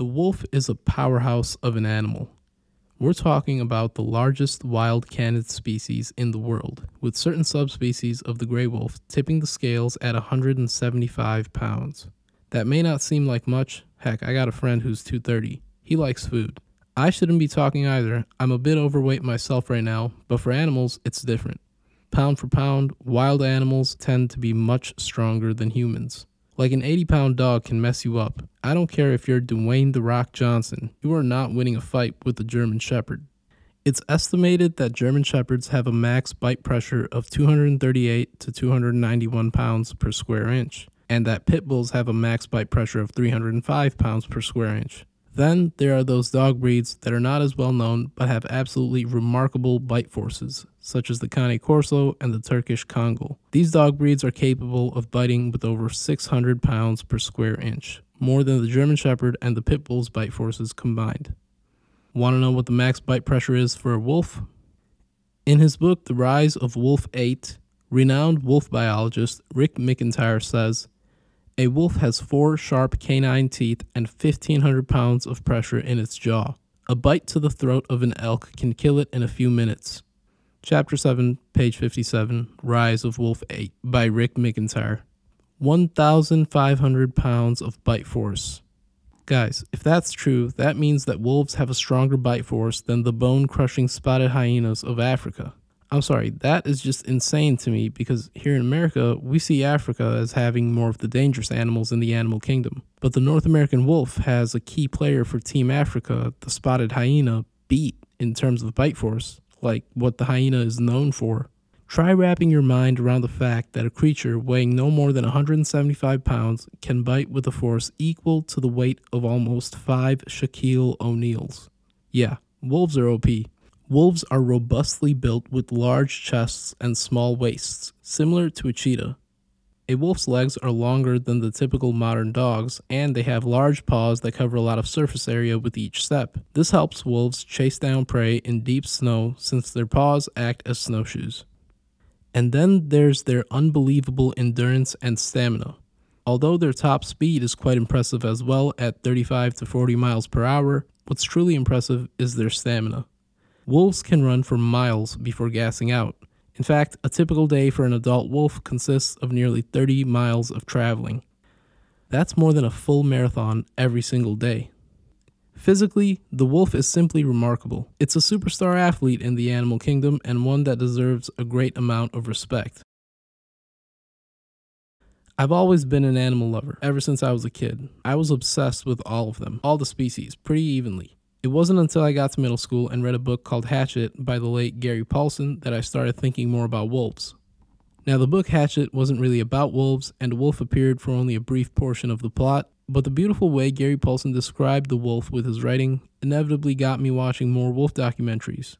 The wolf is a powerhouse of an animal. We're talking about the largest wild canid species in the world, with certain subspecies of the gray wolf tipping the scales at 175 pounds. That may not seem like much. Heck, I got a friend who's 230. He likes food. I shouldn't be talking either. I'm a bit overweight myself right now, but for animals, it's different. Pound for pound, wild animals tend to be much stronger than humans. Like an 80 pound dog can mess you up. I don't care if you're Dwayne The Rock Johnson, you are not winning a fight with a German Shepherd. It's estimated that German Shepherds have a max bite pressure of 238 to 291 pounds per square inch, and that Pit Bulls have a max bite pressure of 305 pounds per square inch. Then there are those dog breeds that are not as well known but have absolutely remarkable bite forces, such as the Cane Corso and the Turkish Kangal. These dog breeds are capable of biting with over 600 pounds per square inch, more than the German Shepherd and the Pit Bull's bite forces combined. Want to know what the max bite pressure is for a wolf? In his book, The Rise of Wolf 8, renowned wolf biologist Rick McIntyre says, a wolf has four sharp canine teeth and 1,500 pounds of pressure in its jaw. A bite to the throat of an elk can kill it in a few minutes. Chapter 7, page 57, Rise of Wolf 8 by Rick McIntyre. 1,500 pounds of bite force. Guys, if that's true, that means that wolves have a stronger bite force than the bone crushing spotted hyenas of Africa. I'm sorry, that is just insane to me because here in America, we see Africa as having more of the dangerous animals in the animal kingdom. But the North American wolf has a key player for Team Africa, the spotted hyena, beat in terms of bite force, like what the hyena is known for. Try wrapping your mind around the fact that a creature weighing no more than 175 pounds can bite with a force equal to the weight of almost five Shaquille O'Neals. Yeah, wolves are OP. Wolves are robustly built with large chests and small waists, similar to a cheetah. A wolf's legs are longer than the typical modern dog's, and they have large paws that cover a lot of surface area with each step. This helps wolves chase down prey in deep snow since their paws act as snowshoes. And then there's their unbelievable endurance and stamina. Although their top speed is quite impressive as well at 35 to 40 miles per hour, what's truly impressive is their stamina. Wolves can run for miles before gassing out. In fact, a typical day for an adult wolf consists of nearly 30 miles of traveling. That's more than a full marathon every single day. Physically, the wolf is simply remarkable. It's a superstar athlete in the animal kingdom and one that deserves a great amount of respect. I've always been an animal lover ever since I was a kid. I was obsessed with all of them, all the species, pretty evenly. It wasn't until I got to middle school and read a book called Hatchet by the late Gary Paulsen that I started thinking more about wolves. Now, the book Hatchet wasn't really about wolves, and a wolf appeared for only a brief portion of the plot, but the beautiful way Gary Paulsen described the wolf with his writing inevitably got me watching more wolf documentaries.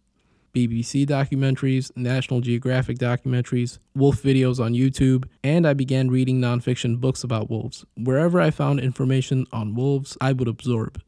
BBC documentaries, National Geographic documentaries, wolf videos on YouTube, and I began reading nonfiction books about wolves. Wherever I found information on wolves, I would absorb.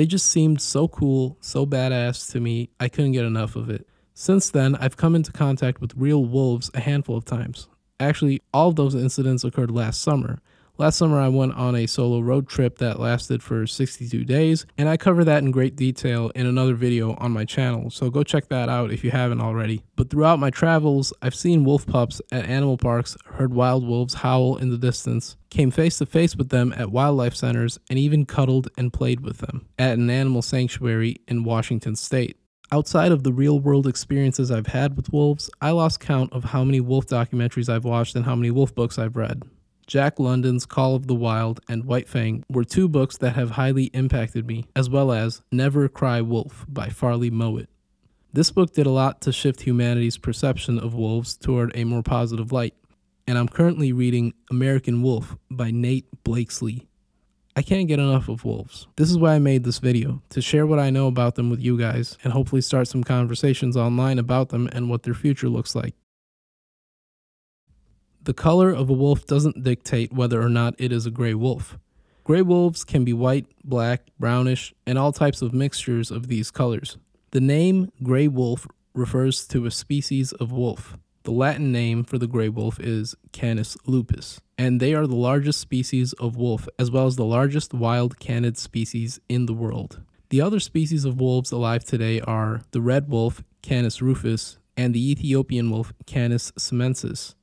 They just seemed so cool, so badass to me, I couldn't get enough of it. Since then, I've come into contact with real wolves a handful of times. Actually, all of those incidents occurred last summer, Last summer, I went on a solo road trip that lasted for 62 days, and I cover that in great detail in another video on my channel, so go check that out if you haven't already. But throughout my travels, I've seen wolf pups at animal parks, heard wild wolves howl in the distance, came face to face with them at wildlife centers, and even cuddled and played with them at an animal sanctuary in Washington state. Outside of the real world experiences I've had with wolves, I lost count of how many wolf documentaries I've watched and how many wolf books I've read. Jack London's Call of the Wild and White Fang were two books that have highly impacted me, as well as Never Cry Wolf by Farley Mowat. This book did a lot to shift humanity's perception of wolves toward a more positive light, and I'm currently reading American Wolf by Nate Blakeslee. I can't get enough of wolves. This is why I made this video, to share what I know about them with you guys, and hopefully start some conversations online about them and what their future looks like. The color of a wolf doesn't dictate whether or not it is a gray wolf. Gray wolves can be white, black, brownish, and all types of mixtures of these colors. The name gray wolf refers to a species of wolf. The Latin name for the gray wolf is Canis lupus, and they are the largest species of wolf as well as the largest wild canid species in the world. The other species of wolves alive today are the red wolf, Canis rufus, and the Ethiopian wolf, Canis simensis.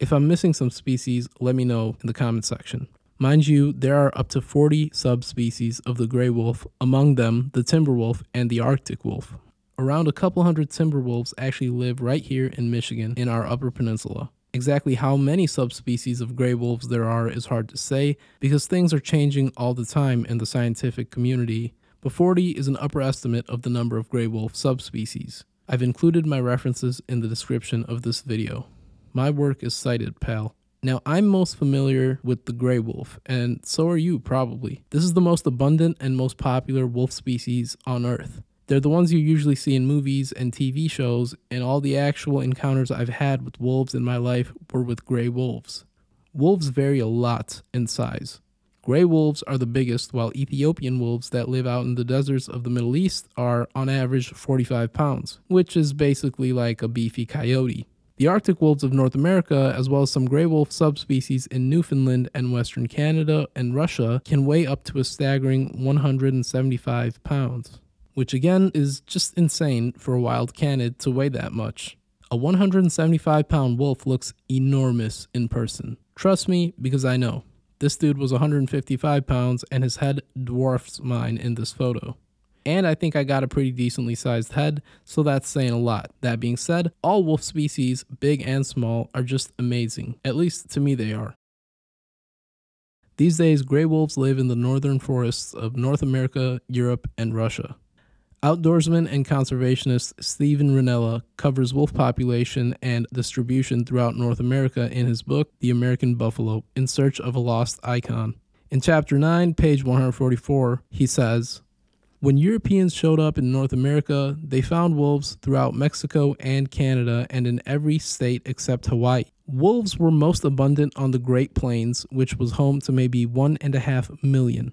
If I'm missing some species, let me know in the comment section. Mind you, there are up to 40 subspecies of the gray wolf, among them the timber wolf and the Arctic wolf. Around a couple hundred timber wolves actually live right here in Michigan in our Upper Peninsula. Exactly how many subspecies of gray wolves there are is hard to say because things are changing all the time in the scientific community, but 40 is an upper estimate of the number of gray wolf subspecies. I've included my references in the description of this video. My work is cited, pal. Now, I'm most familiar with the gray wolf, and so are you probably. This is the most abundant and most popular wolf species on Earth. They're the ones you usually see in movies and TV shows, and all the actual encounters I've had with wolves in my life were with gray wolves. Wolves vary a lot in size. Gray wolves are the biggest, while Ethiopian wolves that live out in the deserts of the Middle East are on average 45 pounds, which is basically like a beefy coyote. The Arctic wolves of North America, as well as some gray wolf subspecies in Newfoundland and Western Canada and Russia, can weigh up to a staggering 175 pounds which again is just insane for a wild canid to weigh that much. A 175 pound wolf looks enormous in person. Trust me, because I know. This dude was 155 pounds and his head dwarfs mine in this photo. And I think I got a pretty decently sized head, so that's saying a lot. That being said, all wolf species, big and small, are just amazing. At least to me, they are. These days, gray wolves live in the northern forests of North America, Europe, and Russia. Outdoorsman and conservationist Steven Rinella covers wolf population and distribution throughout North America in his book, The American Buffalo In Search of a Lost Icon. In chapter 9, page 144, he says, When Europeans showed up in North America, they found wolves throughout Mexico and Canada and in every state except Hawaii. Wolves were most abundant on the Great Plains, which was home to maybe one and a half million.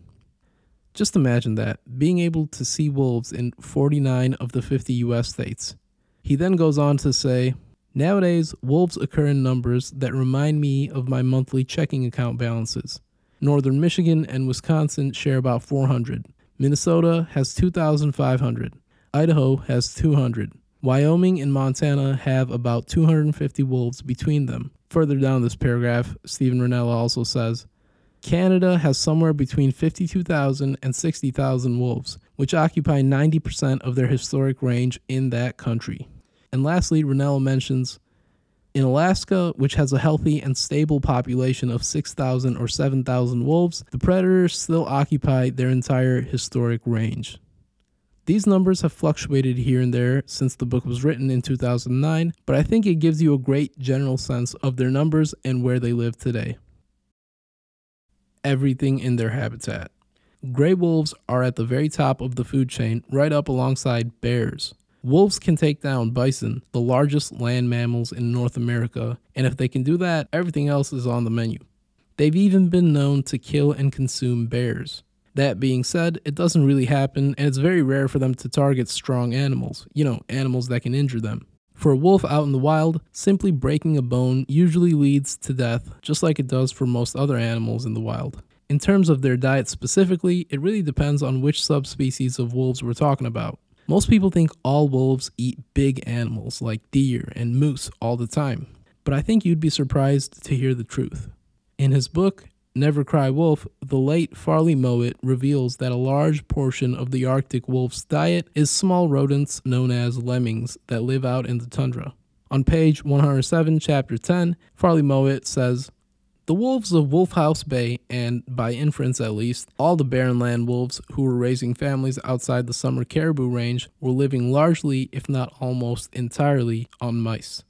Just imagine that, being able to see wolves in 49 of the 50 US states. He then goes on to say, Nowadays, wolves occur in numbers that remind me of my monthly checking account balances. Northern Michigan and Wisconsin share about 400. Minnesota has 2,500. Idaho has 200. Wyoming and Montana have about 250 wolves between them. Further down this paragraph, Steven Rinella also says, Canada has somewhere between 52,000 and 60,000 wolves, which occupy 90% of their historic range in that country. And lastly, Rinella mentions in Alaska, which has a healthy and stable population of 6,000 or 7,000 wolves, the predators still occupy their entire historic range. These numbers have fluctuated here and there since the book was written in 2009, but I think it gives you a great general sense of their numbers and where they live today everything in their habitat. Gray wolves are at the very top of the food chain, right up alongside bears. Wolves can take down bison, the largest land mammals in North America, and if they can do that, everything else is on the menu. They've even been known to kill and consume bears. That being said, it doesn't really happen, and it's very rare for them to target strong animals, you know, animals that can injure them. For a wolf out in the wild, simply breaking a bone usually leads to death, just like it does for most other animals in the wild. In terms of their diet specifically, it really depends on which subspecies of wolves we're talking about. Most people think all wolves eat big animals like deer and moose all the time, but I think you'd be surprised to hear the truth. In his book, Never Cry Wolf, the late Farley Mowat reveals that a large portion of the Arctic wolf's diet is small rodents known as lemmings that live out in the tundra. On page 107, chapter 10, Farley Mowat says, the wolves of Wolfhouse Bay, and by inference at least, all the barren land wolves who were raising families outside the summer caribou range were living largely, if not almost entirely, on mice.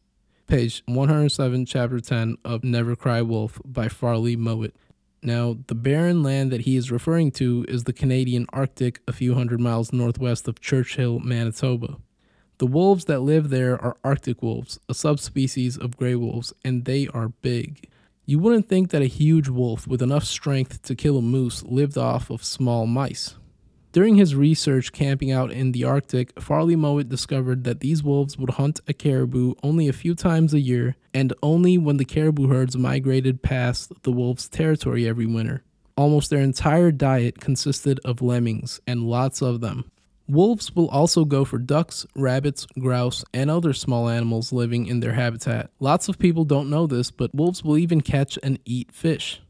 Page 107, chapter 10 of Never Cry Wolf by Farley Mowat. Now, the barren land that he is referring to is the Canadian Arctic, a few hundred miles northwest of Churchill, Manitoba. The wolves that live there are Arctic wolves, a subspecies of gray wolves, and they are big. You wouldn't think that a huge wolf with enough strength to kill a moose lived off of small mice. During his research camping out in the Arctic, Farley Mowat discovered that these wolves would hunt a caribou only a few times a year and only when the caribou herds migrated past the wolves' territory every winter. Almost their entire diet consisted of lemmings, and lots of them. Wolves will also go for ducks, rabbits, grouse, and other small animals living in their habitat. Lots of people don't know this, but wolves will even catch and eat fish.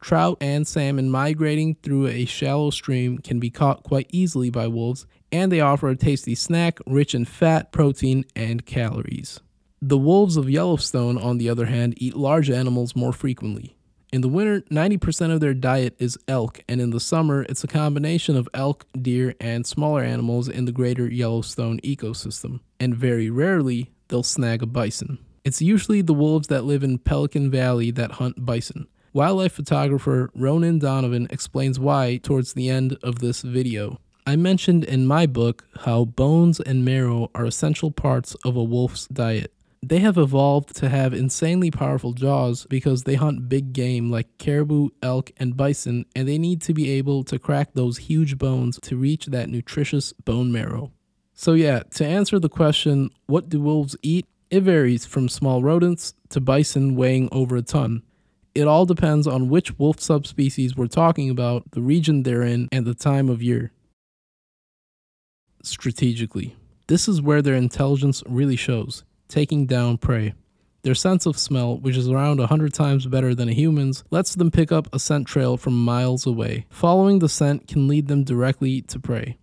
Trout and salmon migrating through a shallow stream can be caught quite easily by wolves, and they offer a tasty snack rich in fat, protein, and calories. The wolves of Yellowstone, on the other hand, eat large animals more frequently. In the winter, 90% of their diet is elk, and in the summer, it's a combination of elk, deer, and smaller animals in the greater Yellowstone ecosystem. And very rarely, they'll snag a bison. It's usually the wolves that live in Pelican Valley that hunt bison. Wildlife photographer Ronan Donovan explains why towards the end of this video. I mentioned in my book how bones and marrow are essential parts of a wolf's diet. They have evolved to have insanely powerful jaws because they hunt big game like caribou, elk, and bison, and they need to be able to crack those huge bones to reach that nutritious bone marrow. So, yeah, to answer the question, what do wolves eat? It varies from small rodents to bison weighing over a ton. It all depends on which wolf subspecies we're talking about, the region they're in, and the time of year. Strategically, this is where their intelligence really shows, taking down prey. Their sense of smell, which is around 100 times better than a human's, lets them pick up a scent trail from miles away. Following the scent can lead them directly to prey.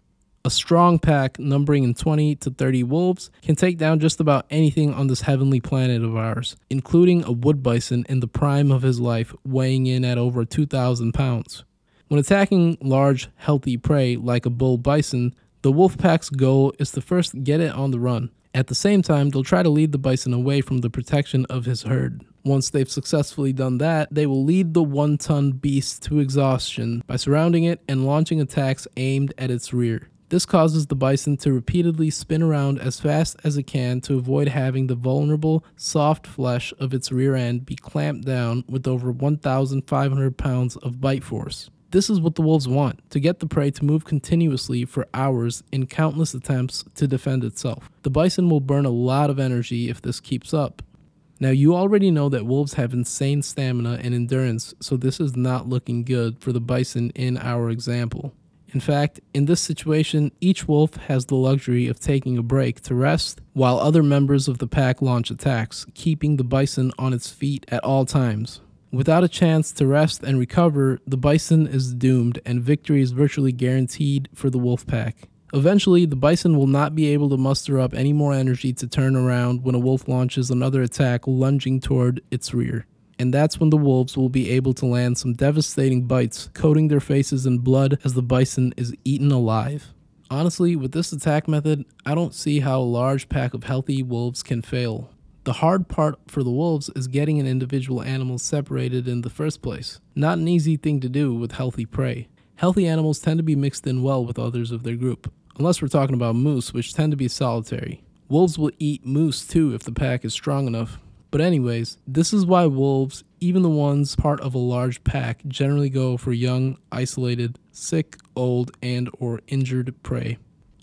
A strong pack numbering in 20 to 30 wolves can take down just about anything on this heavenly planet of ours, including a wood bison in the prime of his life, weighing in at over 2,000 pounds. When attacking large, healthy prey like a bull bison, the wolf pack's goal is to first get it on the run. At the same time, they'll try to lead the bison away from the protection of his herd. Once they've successfully done that, they will lead the one ton beast to exhaustion by surrounding it and launching attacks aimed at its rear. This causes the bison to repeatedly spin around as fast as it can to avoid having the vulnerable, soft flesh of its rear end be clamped down with over 1,500 pounds of bite force. This is what the wolves want to get the prey to move continuously for hours in countless attempts to defend itself. The bison will burn a lot of energy if this keeps up. Now, you already know that wolves have insane stamina and endurance, so this is not looking good for the bison in our example. In fact, in this situation, each wolf has the luxury of taking a break to rest, while other members of the pack launch attacks, keeping the bison on its feet at all times. Without a chance to rest and recover, the bison is doomed and victory is virtually guaranteed for the wolf pack. Eventually, the bison will not be able to muster up any more energy to turn around when a wolf launches another attack lunging toward its rear and that's when the wolves will be able to land some devastating bites, coating their faces in blood as the bison is eaten alive. Honestly, with this attack method, I don't see how a large pack of healthy wolves can fail. The hard part for the wolves is getting an individual animal separated in the first place. Not an easy thing to do with healthy prey. Healthy animals tend to be mixed in well with others of their group, unless we're talking about moose, which tend to be solitary. Wolves will eat moose too if the pack is strong enough, but anyways, this is why wolves, even the ones part of a large pack, generally go for young, isolated, sick, old, and or injured prey.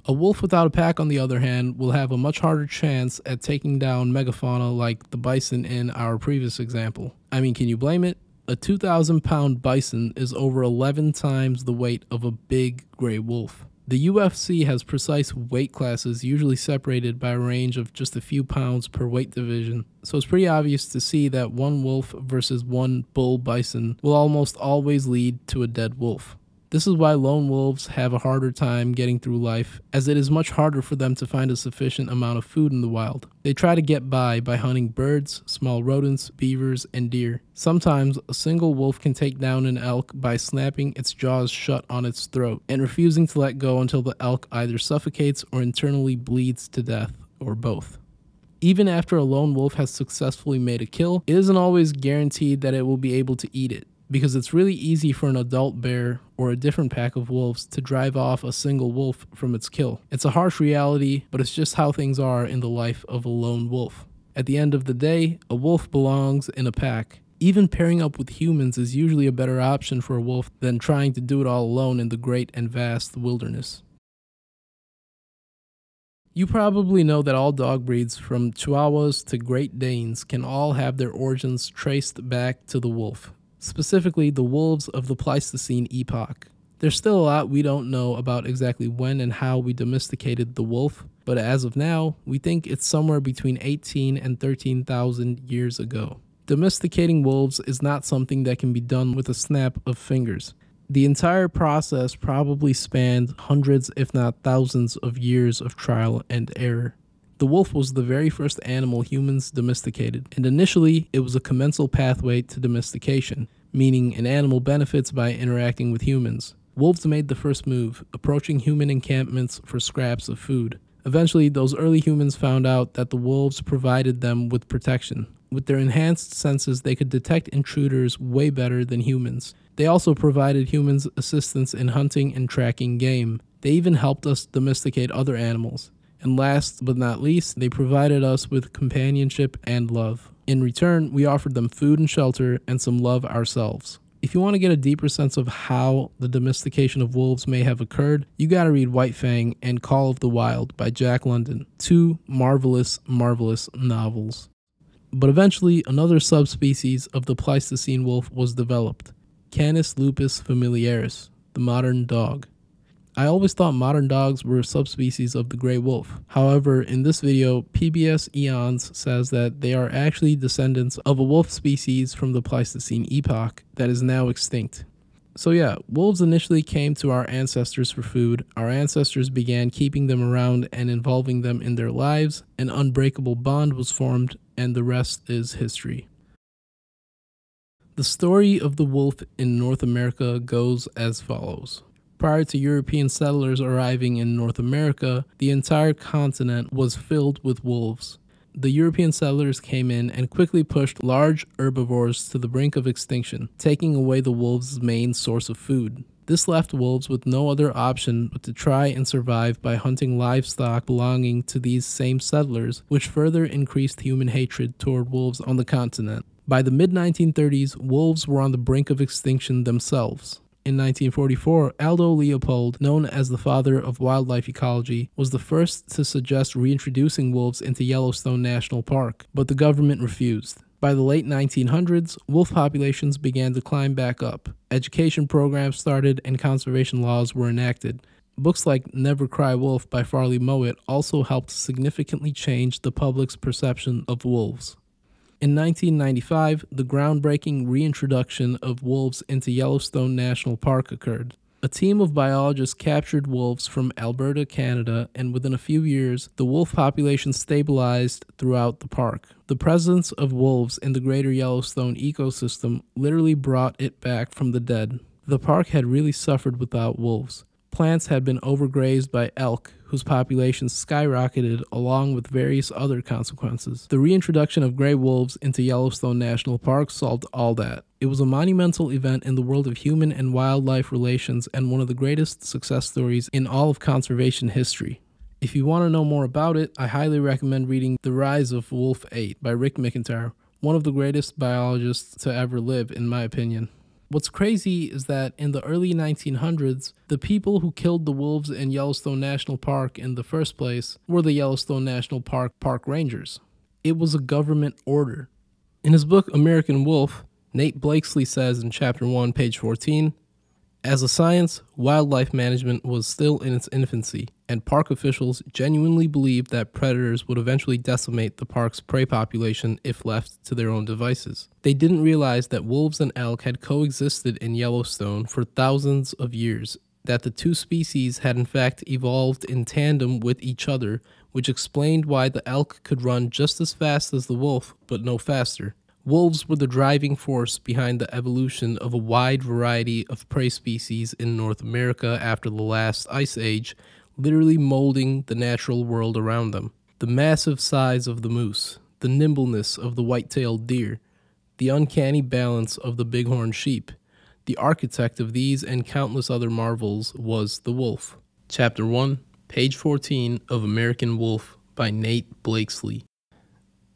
A wolf without a pack, on the other hand, will have a much harder chance at taking down megafauna like the bison in our previous example. I mean, can you blame it? A 2,000 pound bison is over 11 times the weight of a big gray wolf. The UFC has precise weight classes, usually separated by a range of just a few pounds per weight division, so it's pretty obvious to see that one wolf versus one bull bison will almost always lead to a dead wolf. This is why lone wolves have a harder time getting through life, as it is much harder for them to find a sufficient amount of food in the wild. They try to get by by hunting birds, small rodents, beavers, and deer. Sometimes a single wolf can take down an elk by snapping its jaws shut on its throat and refusing to let go until the elk either suffocates or internally bleeds to death, or both. Even after a lone wolf has successfully made a kill, it isn't always guaranteed that it will be able to eat it because it's really easy for an adult bear or a different pack of wolves to drive off a single wolf from its kill. It's a harsh reality, but it's just how things are in the life of a lone wolf. At the end of the day, a wolf belongs in a pack. Even pairing up with humans is usually a better option for a wolf than trying to do it all alone in the great and vast wilderness. You probably know that all dog breeds, from Chihuahuas to Great Danes, can all have their origins traced back to the wolf, specifically the wolves of the Pleistocene epoch. There's still a lot we don't know about exactly when and how we domesticated the wolf, but as of now, we think it's somewhere between 18 and 13,000 years ago. Domesticating wolves is not something that can be done with a snap of fingers. The entire process probably spanned hundreds, if not thousands, of years of trial and error. The wolf was the very first animal humans domesticated, and initially it was a commensal pathway to domestication, meaning an animal benefits by interacting with humans. Wolves made the first move, approaching human encampments for scraps of food. Eventually, those early humans found out that the wolves provided them with protection. With their enhanced senses, they could detect intruders way better than humans. They also provided humans assistance in hunting and tracking game. They even helped us domesticate other animals. And last but not least, they provided us with companionship and love. In return, we offered them food and shelter and some love ourselves. If you want to get a deeper sense of how the domestication of wolves may have occurred, you got to read White Fang and Call of the Wild by Jack London, two marvelous, marvelous novels. But eventually, another subspecies of the Pleistocene wolf was developed. Canis lupus familiaris, the modern dog. I always thought modern dogs were a subspecies of the gray wolf. However, in this video, PBS Eons says that they are actually descendants of a wolf species from the Pleistocene epoch that is now extinct. So yeah, wolves initially came to our ancestors for food. Our ancestors began keeping them around and involving them in their lives. An unbreakable bond was formed, and the rest is history. The story of the wolf in North America goes as follows. Prior to European settlers arriving in North America, the entire continent was filled with wolves. The European settlers came in and quickly pushed large herbivores to the brink of extinction, taking away the wolves' main source of food. This left wolves with no other option but to try and survive by hunting livestock belonging to these same settlers, which further increased human hatred toward wolves on the continent. By the mid 1930s, wolves were on the brink of extinction themselves. In 1944, Aldo Leopold, known as the father of wildlife ecology, was the first to suggest reintroducing wolves into Yellowstone National Park, but the government refused. By the late 1900s, wolf populations began to climb back up. Education programs started and conservation laws were enacted. Books like Never Cry Wolf by Farley Mowat also helped significantly change the public's perception of wolves. In 1995, the groundbreaking reintroduction of wolves into Yellowstone National Park occurred. A team of biologists captured wolves from Alberta, Canada, and within a few years, the wolf population stabilized throughout the park. The presence of wolves in the greater Yellowstone ecosystem literally brought it back from the dead. The park had really suffered without wolves plants had been overgrazed by elk, whose populations skyrocketed along with various other consequences. The reintroduction of gray wolves into Yellowstone National Park solved all that. It was a monumental event in the world of human and wildlife relations and one of the greatest success stories in all of conservation history. If you want to know more about it, I highly recommend reading The Rise of Wolf 8 by Rick McIntyre, one of the greatest biologists to ever live, in my opinion. What's crazy is that in the early 1900s, the people who killed the wolves in Yellowstone National Park in the first place were the Yellowstone National Park park rangers. It was a government order. In his book American Wolf, Nate Blakeslee says in chapter 1, page 14 as a science, wildlife management was still in its infancy, and park officials genuinely believed that predators would eventually decimate the park's prey population if left to their own devices. They didn't realize that wolves and elk had coexisted in Yellowstone for thousands of years, that the two species had in fact evolved in tandem with each other, which explained why the elk could run just as fast as the wolf, but no faster. Wolves were the driving force behind the evolution of a wide variety of prey species in North America after the last ice age, literally molding the natural world around them. The massive size of the moose, the nimbleness of the white tailed deer, the uncanny balance of the bighorn sheep. The architect of these and countless other marvels was the wolf. Chapter 1, page 14 of American Wolf by Nate Blakeslee.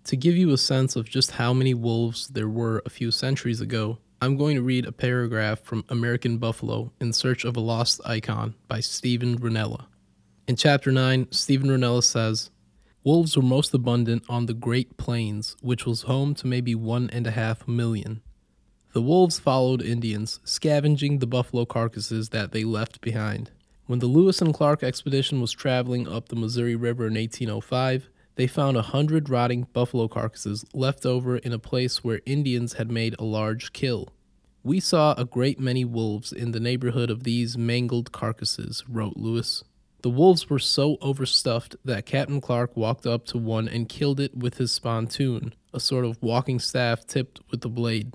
To give you a sense of just how many wolves there were a few centuries ago, I'm going to read a paragraph from American Buffalo in Search of a Lost Icon by Steven Rinella. In chapter 9, Steven Rinella says, Wolves were most abundant on the Great Plains, which was home to maybe one and a half million. The wolves followed Indians, scavenging the buffalo carcasses that they left behind. When the Lewis and Clark expedition was traveling up the Missouri River in 1805, they found a hundred rotting buffalo carcasses left over in a place where Indians had made a large kill. We saw a great many wolves in the neighborhood of these mangled carcasses, wrote Lewis. The wolves were so overstuffed that Captain Clark walked up to one and killed it with his spontoon, a sort of walking staff tipped with a blade.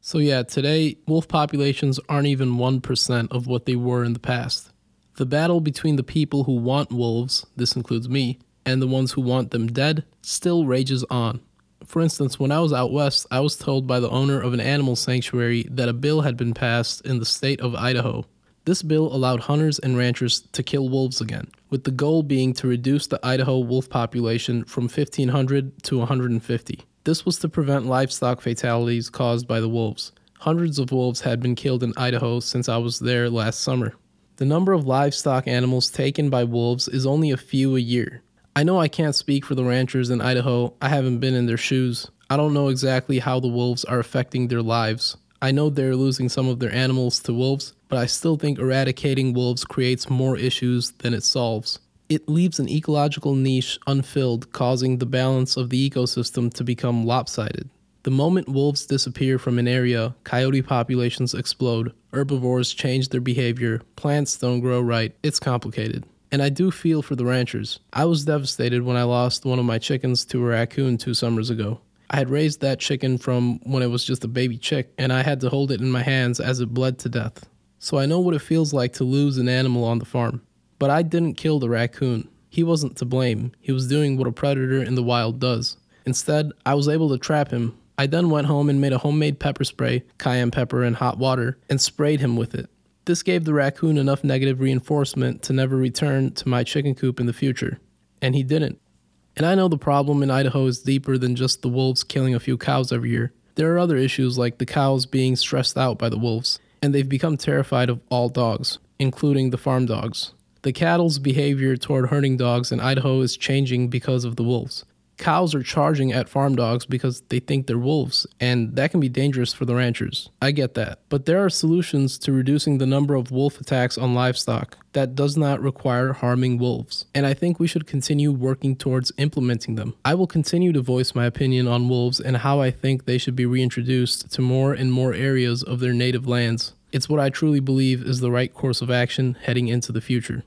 So, yeah, today wolf populations aren't even 1% of what they were in the past. The battle between the people who want wolves, this includes me, and the ones who want them dead still rages on. For instance, when I was out west, I was told by the owner of an animal sanctuary that a bill had been passed in the state of Idaho. This bill allowed hunters and ranchers to kill wolves again, with the goal being to reduce the Idaho wolf population from 1,500 to 150. This was to prevent livestock fatalities caused by the wolves. Hundreds of wolves had been killed in Idaho since I was there last summer. The number of livestock animals taken by wolves is only a few a year, I know I can't speak for the ranchers in Idaho. I haven't been in their shoes. I don't know exactly how the wolves are affecting their lives. I know they're losing some of their animals to wolves, but I still think eradicating wolves creates more issues than it solves. It leaves an ecological niche unfilled, causing the balance of the ecosystem to become lopsided. The moment wolves disappear from an area, coyote populations explode, herbivores change their behavior, plants don't grow right. It's complicated. And I do feel for the ranchers. I was devastated when I lost one of my chickens to a raccoon two summers ago. I had raised that chicken from when it was just a baby chick, and I had to hold it in my hands as it bled to death. So I know what it feels like to lose an animal on the farm. But I didn't kill the raccoon. He wasn't to blame. He was doing what a predator in the wild does. Instead, I was able to trap him. I then went home and made a homemade pepper spray, cayenne pepper, and hot water, and sprayed him with it. This gave the raccoon enough negative reinforcement to never return to my chicken coop in the future, and he didn't. And I know the problem in Idaho is deeper than just the wolves killing a few cows every year. There are other issues like the cows being stressed out by the wolves, and they've become terrified of all dogs, including the farm dogs. The cattle's behavior toward herding dogs in Idaho is changing because of the wolves cows are charging at farm dogs because they think they're wolves, and that can be dangerous for the ranchers. I get that. But there are solutions to reducing the number of wolf attacks on livestock that does not require harming wolves, and I think we should continue working towards implementing them. I will continue to voice my opinion on wolves and how I think they should be reintroduced to more and more areas of their native lands. It's what I truly believe is the right course of action heading into the future.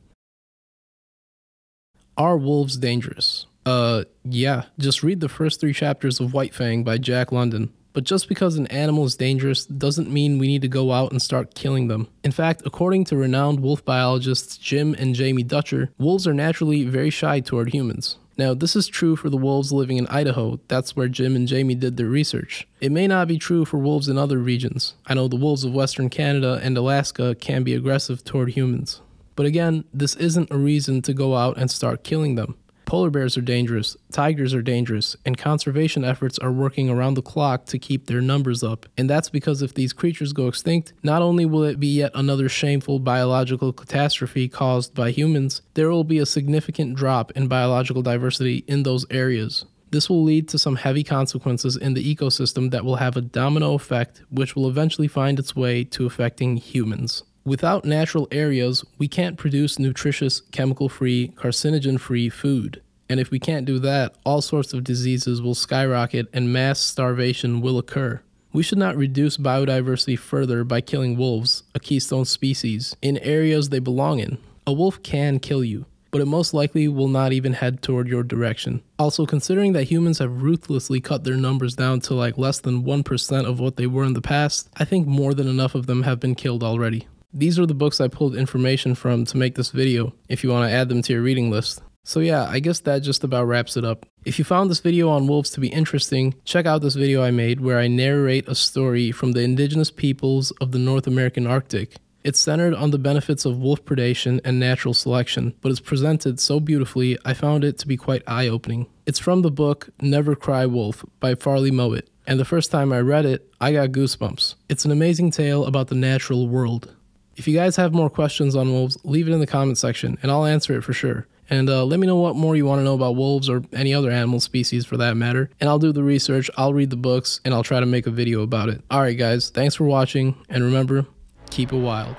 Are wolves dangerous? Uh, yeah, just read the first three chapters of White Fang by Jack London. But just because an animal is dangerous doesn't mean we need to go out and start killing them. In fact, according to renowned wolf biologists Jim and Jamie Dutcher, wolves are naturally very shy toward humans. Now, this is true for the wolves living in Idaho. That's where Jim and Jamie did their research. It may not be true for wolves in other regions. I know the wolves of Western Canada and Alaska can be aggressive toward humans. But again, this isn't a reason to go out and start killing them. Polar bears are dangerous, tigers are dangerous, and conservation efforts are working around the clock to keep their numbers up. And that's because if these creatures go extinct, not only will it be yet another shameful biological catastrophe caused by humans, there will be a significant drop in biological diversity in those areas. This will lead to some heavy consequences in the ecosystem that will have a domino effect, which will eventually find its way to affecting humans. Without natural areas, we can't produce nutritious, chemical free, carcinogen free food. And if we can't do that, all sorts of diseases will skyrocket and mass starvation will occur. We should not reduce biodiversity further by killing wolves, a keystone species, in areas they belong in. A wolf can kill you, but it most likely will not even head toward your direction. Also, considering that humans have ruthlessly cut their numbers down to like less than 1% of what they were in the past, I think more than enough of them have been killed already. These are the books I pulled information from to make this video, if you want to add them to your reading list. So yeah, I guess that just about wraps it up. If you found this video on wolves to be interesting, check out this video I made where I narrate a story from the indigenous peoples of the North American Arctic. It's centered on the benefits of wolf predation and natural selection, but it's presented so beautifully, I found it to be quite eye opening. It's from the book Never Cry Wolf by Farley Mowat, and the first time I read it, I got goosebumps. It's an amazing tale about the natural world. If you guys have more questions on wolves, leave it in the comment section and I'll answer it for sure. And uh, let me know what more you want to know about wolves or any other animal species for that matter. And I'll do the research, I'll read the books, and I'll try to make a video about it. Alright, guys, thanks for watching, and remember, keep it wild.